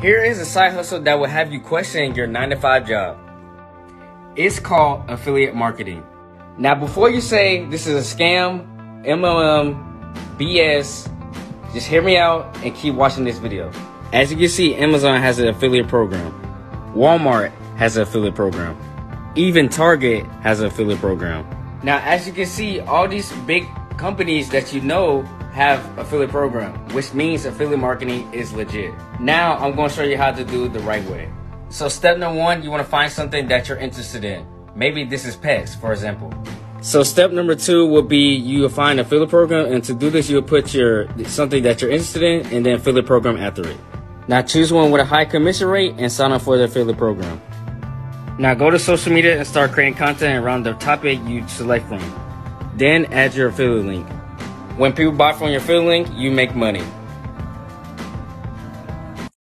Here is a side hustle that will have you questioning your 9 to 5 job. It's called affiliate marketing. Now, before you say this is a scam, MLM, BS, just hear me out and keep watching this video. As you can see, Amazon has an affiliate program. Walmart has an affiliate program. Even Target has an affiliate program. Now, as you can see, all these big companies that you know have affiliate program, which means affiliate marketing is legit. Now I'm going to show you how to do it the right way. So step number one, you want to find something that you're interested in. Maybe this is pets, for example. So step number two will be you will find a affiliate program, and to do this, you'll put your something that you're interested in, and then affiliate program after it. Now choose one with a high commission rate and sign up for the affiliate program. Now go to social media and start creating content around the topic you select from. Then add your affiliate link. When people buy from your link, you make money.